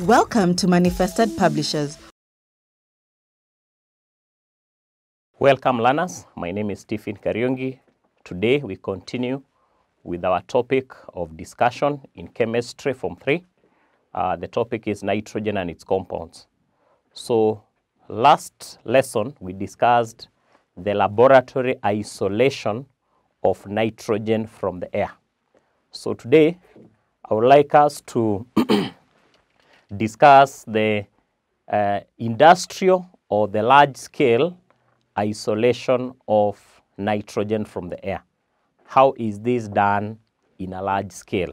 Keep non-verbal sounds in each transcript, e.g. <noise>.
Welcome to Manifested Publishers. Welcome, learners. My name is Stephen Karyongi. Today we continue with our topic of discussion in chemistry form 3. Uh, the topic is nitrogen and its compounds. So, last lesson we discussed the laboratory isolation of nitrogen from the air. So, today I would like us to <clears throat> discuss the uh, industrial or the large scale isolation of nitrogen from the air. How is this done in a large scale?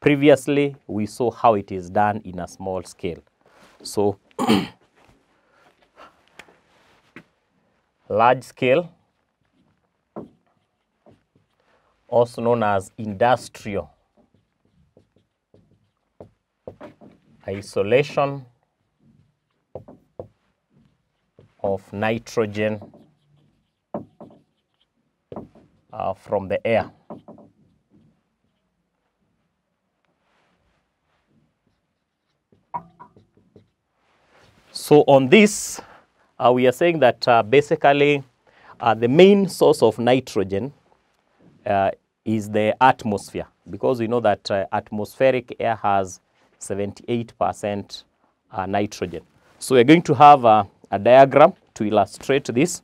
Previously, we saw how it is done in a small scale. So, <coughs> large scale, also known as industrial isolation of nitrogen uh, from the air. So on this, uh, we are saying that uh, basically uh, the main source of nitrogen uh, is the atmosphere because we know that uh, atmospheric air has 78% uh, nitrogen. So we're going to have a, a diagram to illustrate this.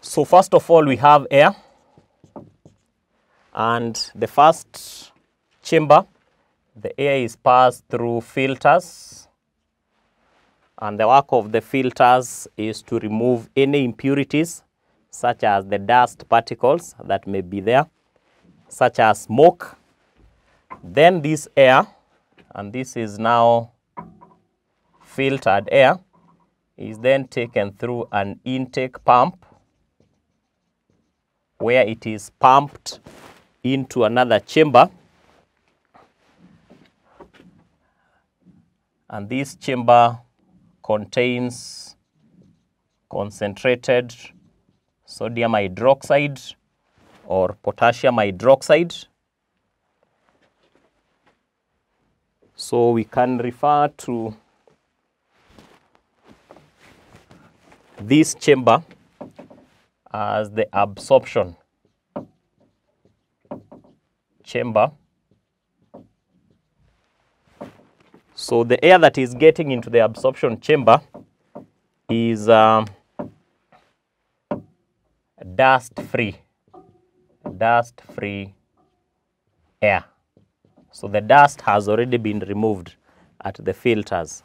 So first of all, we have air. And the first chamber, the air is passed through filters. And the work of the filters is to remove any impurities, such as the dust particles that may be there, such as smoke. Then this air, and this is now filtered air, is then taken through an intake pump where it is pumped into another chamber. And this chamber contains concentrated sodium hydroxide or potassium hydroxide. So we can refer to this chamber as the absorption chamber. So the air that is getting into the absorption chamber is um, dust free, dust free air. So the dust has already been removed at the filters.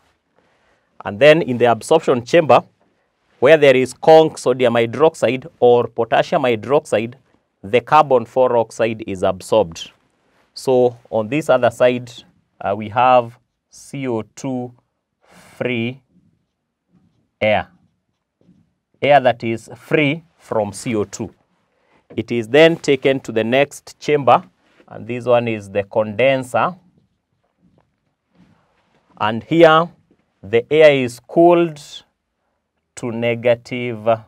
And then in the absorption chamber, where there is conc sodium hydroxide or potassium hydroxide, the carbon 4 oxide is absorbed. So on this other side, uh, we have CO2 free air, air that is free from CO2. It is then taken to the next chamber, and this one is the condenser. And here, the air is cooled to negative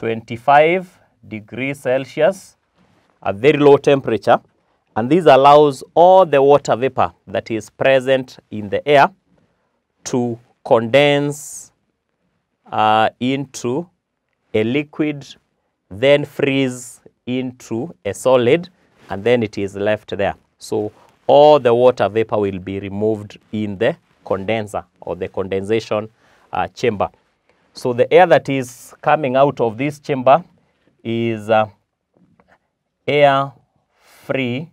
25 degrees Celsius, a very low temperature, and this allows all the water vapor that is present in the air to condense uh, into a liquid, then freeze into a solid, and then it is left there. So all the water vapor will be removed in the condenser or the condensation uh, chamber. So the air that is coming out of this chamber is uh, air free,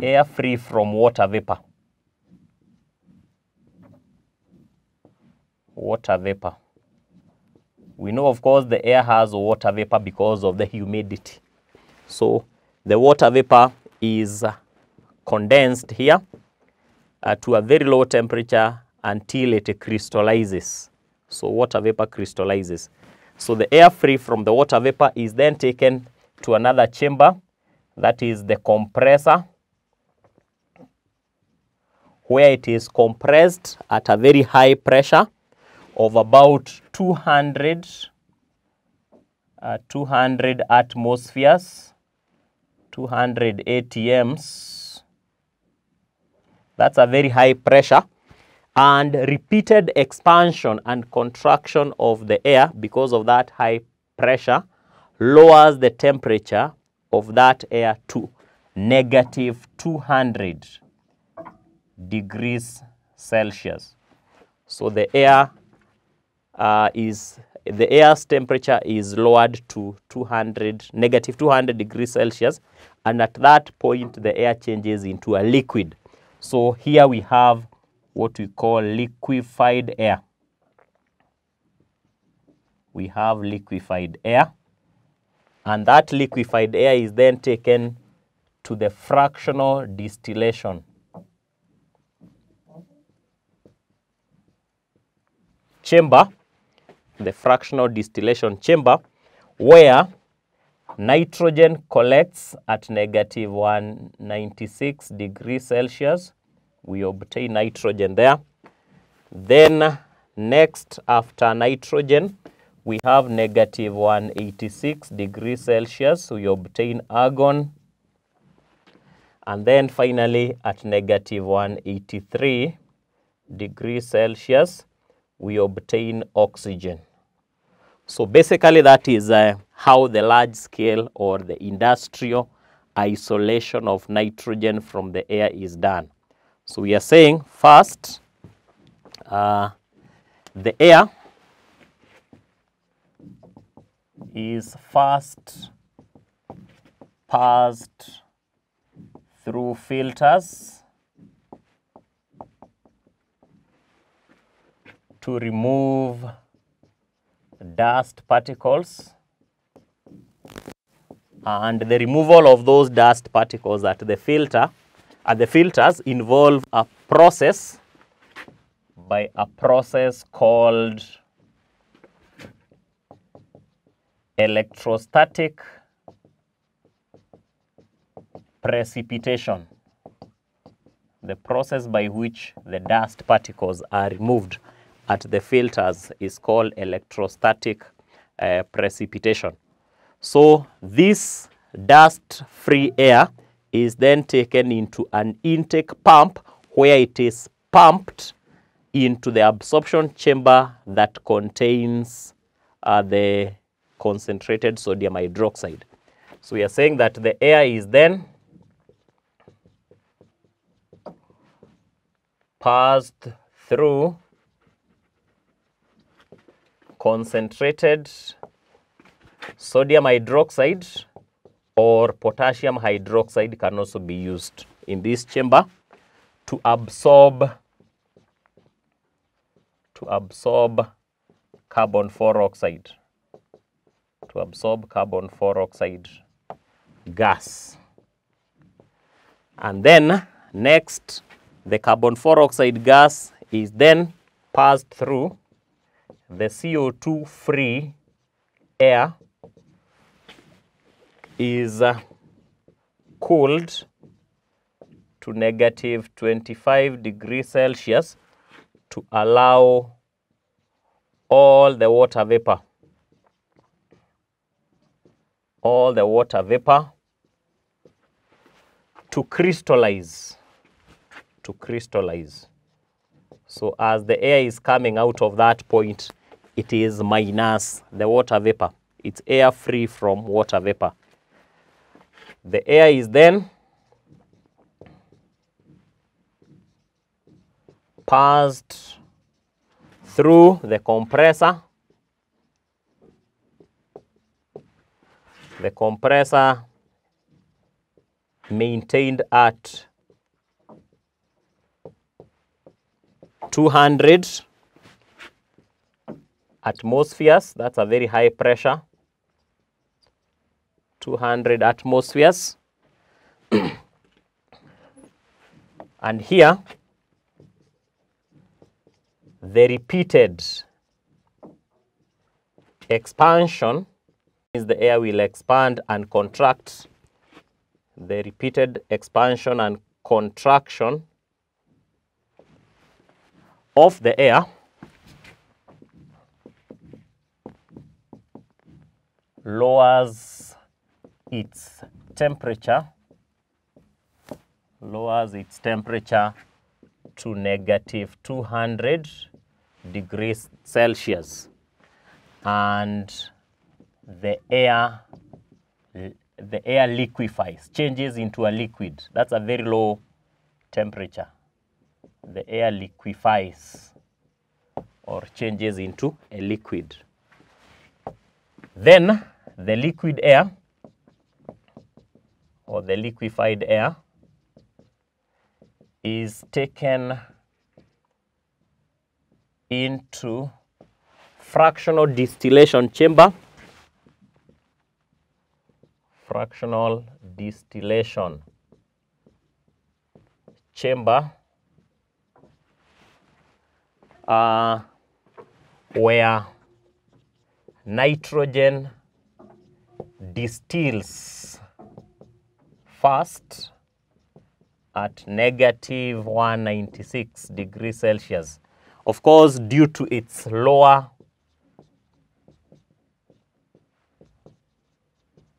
air free from water vapor. Water vapor. We know, of course, the air has water vapor because of the humidity. So the water vapor is uh, condensed here uh, to a very low temperature until it crystallizes. So water vapor crystallizes. So the air free from the water vapor is then taken to another chamber, that is the compressor, where it is compressed at a very high pressure of about 200, uh, 200 atmospheres, 200 ATMs. That's a very high pressure and repeated expansion and contraction of the air because of that high pressure lowers the temperature of that air to negative 200 degrees Celsius. So the air uh, is the air's temperature is lowered to 200 negative 200 degrees Celsius and at that point the air changes into a liquid. So here we have what we call liquefied air. We have liquefied air and that liquefied air is then taken to the fractional distillation. chamber, the fractional distillation chamber, where nitrogen collects at negative 196 degrees Celsius. We obtain nitrogen there. Then next after nitrogen, we have negative 186 degrees Celsius. We obtain argon. And then finally at negative 183 degrees Celsius, we obtain oxygen. So basically that is uh, how the large scale or the industrial isolation of nitrogen from the air is done. So we are saying first, uh, the air is first passed through filters to remove dust particles and the removal of those dust particles at the filter at the filters involve a process by a process called electrostatic precipitation the process by which the dust particles are removed at the filters is called electrostatic uh, precipitation. So this dust-free air is then taken into an intake pump where it is pumped into the absorption chamber that contains uh, the concentrated sodium hydroxide. So we are saying that the air is then passed through concentrated sodium hydroxide or potassium hydroxide can also be used in this chamber to absorb to absorb carbon dioxide to absorb carbon dioxide gas. And then next the carbon dioxide gas is then passed through the CO2 free air is uh, cooled to negative 25 degrees Celsius to allow all the water vapor, all the water vapor to crystallize, to crystallize. So as the air is coming out of that point, it is minus the water vapor. It's air free from water vapor. The air is then passed through the compressor. The compressor maintained at 200 atmospheres. That's a very high pressure. 200 atmospheres. <clears throat> and here, the repeated expansion is the air will expand and contract. The repeated expansion and contraction of the air lowers its temperature lowers its temperature to negative 200 degrees Celsius. And the air the air liquefies changes into a liquid. That's a very low temperature. The air liquefies or changes into a liquid. Then the liquid air or the liquefied air is taken into fractional distillation chamber. Fractional distillation chamber uh, where nitrogen distills first at negative 196 degrees Celsius. Of course, due to its lower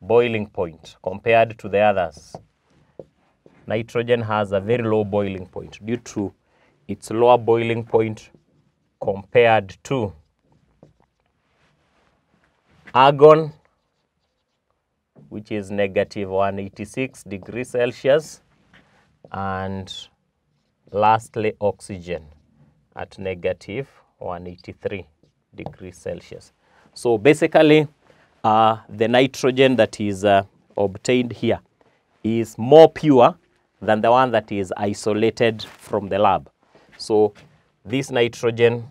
boiling point compared to the others. Nitrogen has a very low boiling point due to its lower boiling point compared to argon, which is negative 186 degrees Celsius, and lastly oxygen at negative 183 degrees Celsius. So basically, uh, the nitrogen that is uh, obtained here is more pure than the one that is isolated from the lab. So this nitrogen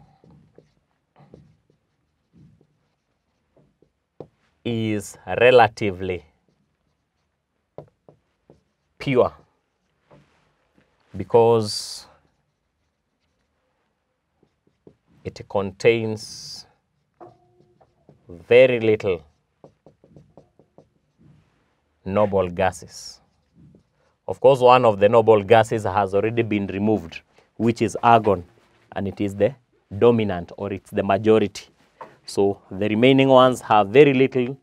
is relatively pure because it contains very little noble gases. Of course, one of the noble gases has already been removed, which is argon, and it is the dominant or it's the majority. So the remaining ones have very little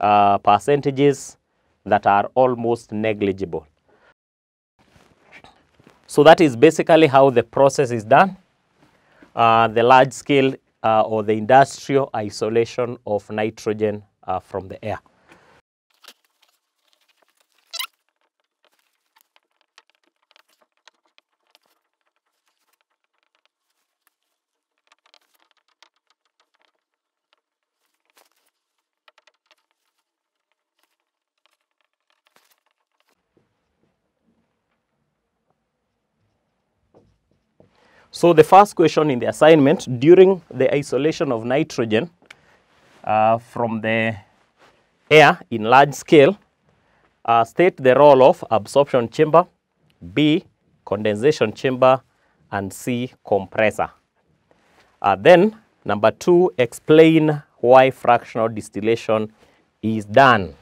uh, percentages that are almost negligible. So that is basically how the process is done. Uh, the large scale uh, or the industrial isolation of nitrogen uh, from the air. So the first question in the assignment, during the isolation of nitrogen uh, from the air in large scale, uh, state the role of absorption chamber, B, condensation chamber, and C, compressor. Uh, then, number two, explain why fractional distillation is done.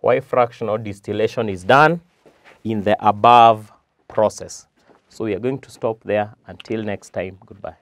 Why fractional distillation is done in the above process. So we are going to stop there. Until next time, goodbye.